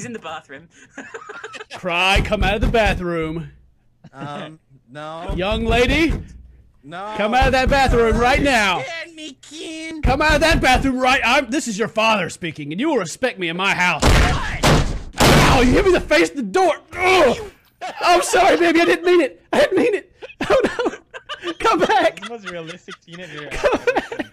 He's in the bathroom. Cry, come out of the bathroom. Um, no. Young lady, No. come out of that bathroom right now. Me, Ken. Come out of that bathroom right. I'm, this is your father speaking, and you will respect me in my house. Ow! You hit me in the face of the door. Ugh. I'm sorry, baby. I didn't mean it. I didn't mean it. Oh no! Come back. That was realistic teenager. Come